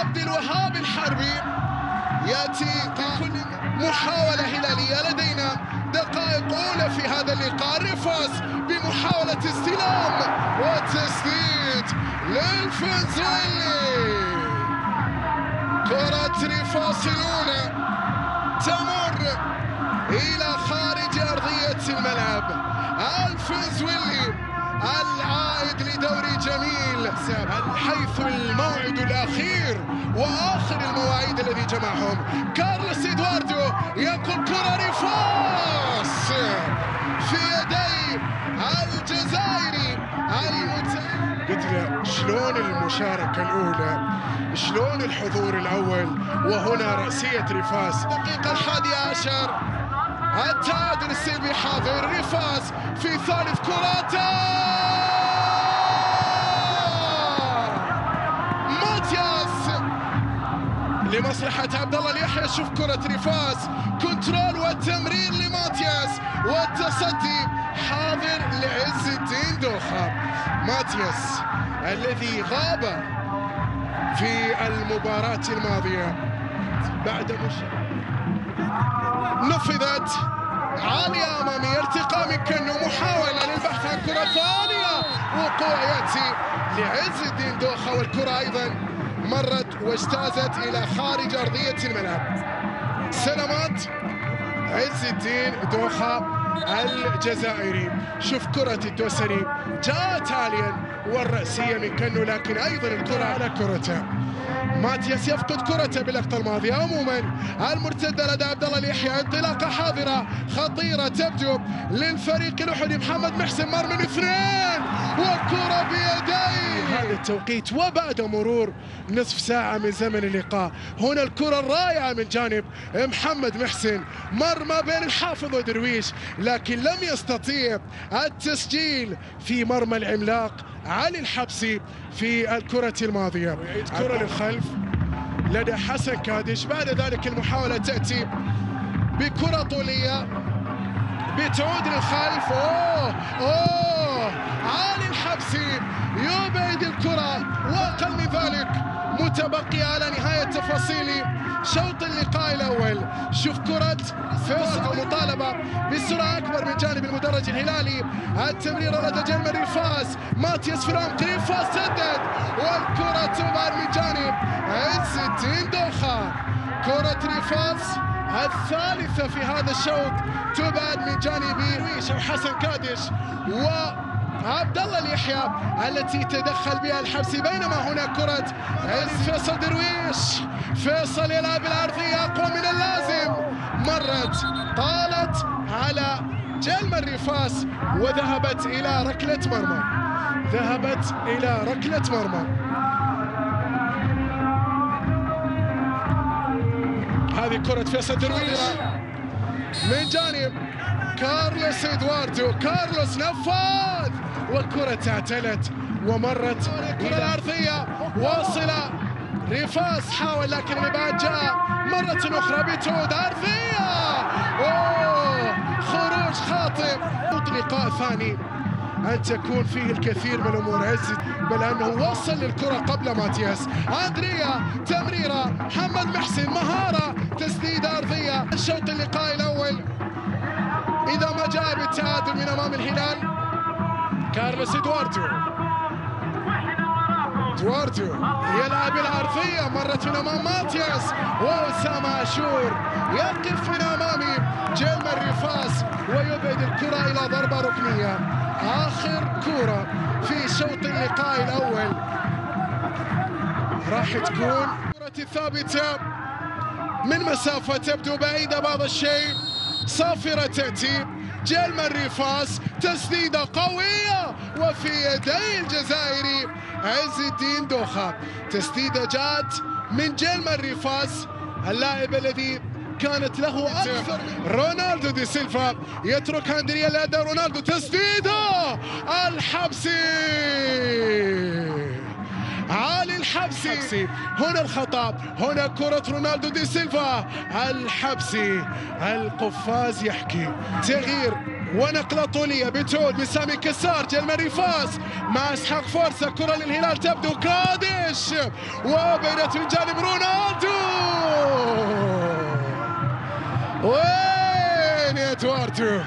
عبد الوهاب الحربي يأتي بكل محاولة هلالية. لدينا دقائق أولى في هذا اللقاء. ريفاس بمحاولة استلام وتسديد للفنزويلي كرة ريفاس الأولى تمر إلى خارج أرضية الملعب. الفنزويلي العائد لدوري جميل حيث الموعد الأخير وآخر المواعيد الذي جمعهم. كارلوس إدواردو ينقل كرة ريفاس في يدي الجزائري. قلت شلون المشاركة الأولى؟ شلون الحضور الأول؟ وهنا رأسية ريفاس الدقيقة الحادية عشر. التعادل السلبي حاضر. ريفاس في ثالث كراته لمصلحة عبد الله اليحيى شوف كرة ريفاس control والتمرير لماتياس. والتصدي حاضر لعز الدين دوخة ماتياس الذي غاب في المباراة الماضية بعد مش نفذت عالية أمامية ارتقاء من كنو محاولة للبحث عن كرة ثانية وقوع يأتي لعز الدين دوخة والكرة أيضا مرت واجتازت إلى خارج أرضية الملعب. سلامات عز الدين دوخة الجزائري. شوف كرة الدوسري. جاءت عاليا والرأسية من كنو لكن أيضا الكرة على كرته ماتياس يفقد كرته باللقطة الماضية عموما. المرتدة لدى عبد الله اليحيى انطلاقة حاضرة. خطيرة تبدو للفريق الأحدي محمد محسن مر من اثنين. والكرة بيديه. هذا التوقيت وبعد مرور نصف ساعة من زمن اللقاء. هنا الكرة الرائعة من جانب محمد محسن. مر ما بين الحافظ ودرويش لكن لم يستطيع التسجيل في مرمى العملاق. علي الحبسي في الكرة الماضية. كرة للخلف لدى حسن كادش بعد ذلك المحاولة تأتي بكرة طولية. بتعود للخلف. أوه أوه. علي الحبسي يبعد الكرة. وأقل من ذلك متبقي على نهاية تفاصيل شوط اللقاء الأول. شوف كرة فيصل مطالبة بسرعة أكبر من جانب المدرج الهلالي. التمريرة لدى جلمة ريفاس ماتياس في العمق ريفاس سدد والكرة تبعد من جانب عز الدين دوخة كرة ريفاس الثالثة في هذا الشوط تبعد من جانب ويش حسن كادش و عبد الله اليحيى التي تدخل بها الحبسي بينما هنا كرة فيصل درويش. فيصل يلعب العرضية أقوى من اللازم. مرت طالت على جلم الرفاس وذهبت إلى ركلة مرمى. ذهبت إلى ركلة مرمى. هذه كرة فيصل درويش. من جانب كارلوس ادواردو كارلوس نفاذ والكرة اعتلت ومرت الكرة الأرضية. واصلة. ريفاس حاول لكن الإبعاد جاء مرة أخرى بتعود أرضية! أوه! خروج خاطئ. لقاء ثاني أن تكون فيه الكثير من الأمور. عز بل أنه وصل للكرة قبل ماتياس. أندريا تمريرة. محمد محسن مهارة. الشوط اللقاء الأول. إذا ما جاء بالتعادل من أمام الهلال كارلوس إدواردو إدواردو يلعب العرضية مرت من أمام ماتياس وأسامة عاشور يقف من أمام جيم الرفاس ويبعد الكرة إلى ضربة ركنية. آخر كرة في شوط اللقاء الأول. راح تكون كرة الثابتة. من مسافة تبدو بعيدة بعض الشيء. صافرة تأتي. جلم الرفاس. تسديدة قوية. وفي يدي الجزائري عز الدين دوخة. تسديدة جات من جلم الرفاس. اللاعب الذي كانت له أكثر رونالدو دي سيلفا. يترك اندريا لدى رونالدو تسديدة. الحبسي. الحبسي. هنا الخطا هنا كرة رونالدو دي سيلفا. الحبسي القفاز يحكي. تغيير ونقلة طولية بتعود من سامي كسار جلمري فاس. مع اسحاق فرصة كرة للهلال تبدو. كادش وبينت من جانب رونالدو. وين يا إدواردو؟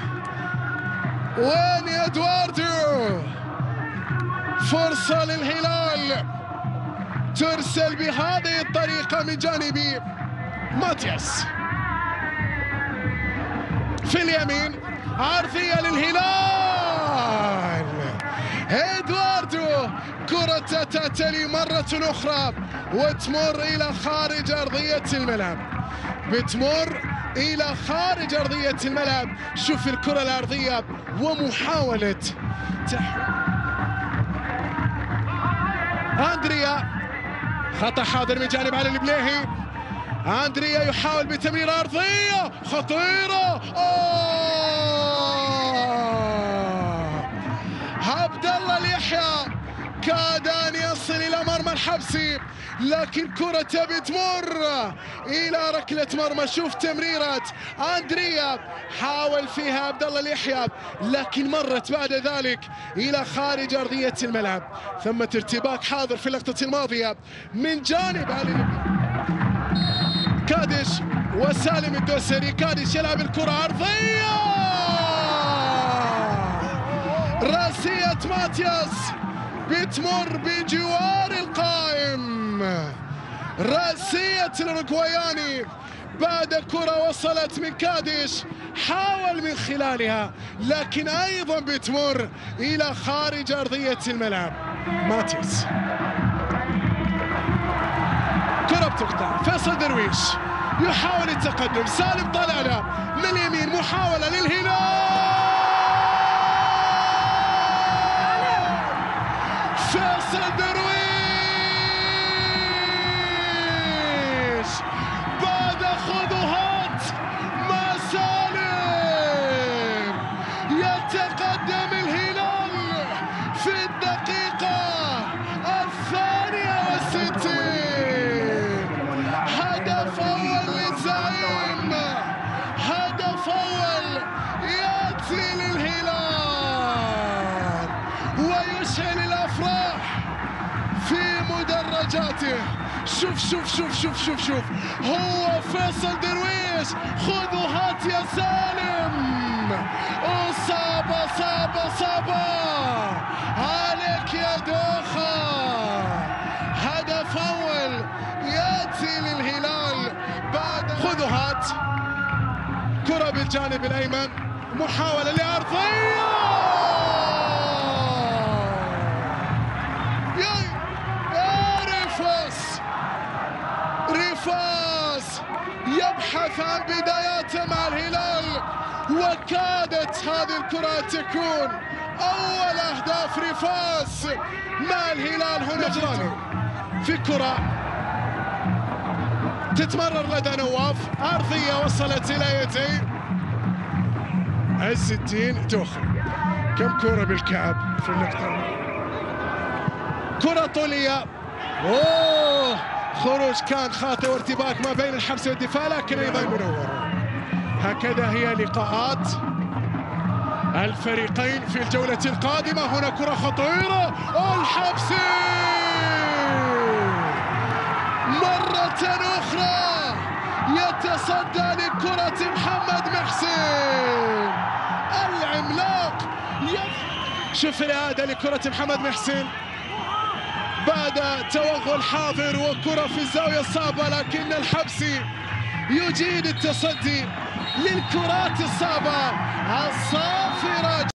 وين يا إدواردو؟ فرصة للهلال. ترسل بهذه الطريقة من جانب ماتياس. في اليمين عرضية للهلال. إدواردو كرة تتلي مرة أخرى وتمر إلى خارج أرضية الملعب. بتمر إلى خارج أرضية الملعب. شوف الكرة الأرضية ومحاولة تحويل أندريا خطأ حاضر من جانب علي البليهي. أندريا يحاول بتمريرة أرضية. خطيرة. أوه! عبد الله اليحيى كاد أن يصل إلى مرمى الحبسي. لكن كرة تبي تمر. إلى ركلة مرمى. شوف تمريرة أندريا. حاول فيها عبد الله اليحيى لكن مرت بعد ذلك إلى خارج أرضية الملعب. ثم ارتباك حاضر في اللقطة الماضية من جانب علي. كادش وسالم الدوسري. كادش يلعب الكرة عرضية راسية ماتياس. بتمر بجوار القائم. رأسية الأوروغواياني بعد كرة وصلت من كادش حاول من خلالها لكن أيضا بتمر إلى خارج أرضية الملعب. ماتياس كرة بتقطع. فيصل درويش يحاول التقدم. سالم طلع له. من اليمين محاولة للهلال. شوف شوف شوف شوف شوف شوف. هو فيصل درويش. خذوا هات يا سالم. أصابة صابة صابة عليك يا دوخة. هدف أول يأتي للهلال بعد خذوا هات. كرة بالجانب الأيمن. محاولة لأرضية. هذه الكرة تكون أول أهداف ريفاس مع الهلال هنا جراني في كرة تتمرر لدى نواف. أرضية وصلت إلى يدي عز الدين دوخة كم كرة بالكعب في اللقطة كرة طولية. أوه! خروج كان خاطئ وارتباك ما بين الحبس والدفاع لكن أيضا منور. هكذا هي لقاءات الفريقين في الجولة القادمة. هنا كرة خطيرة. الحبسي مرة أخرى يتصدى لكرة محمد محسن. العملاق. شوف الإعادة لكرة محمد محسن. بعد توغل حاضر وكرة في الزاوية الصعبة لكن الحبسي يجيد التصدي. للكرات الصعبة الصافرة